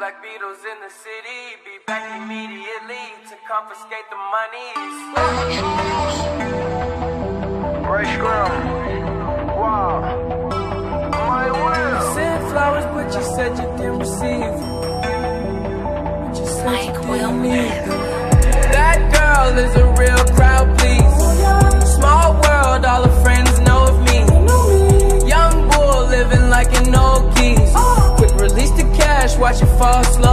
Black Beatles in the city, be back immediately to confiscate the monies. Rae Sremmurd. Wow. My will. Sent flowers, but you said you didn't receive. But you said Mike you didn't need That girl is a bull living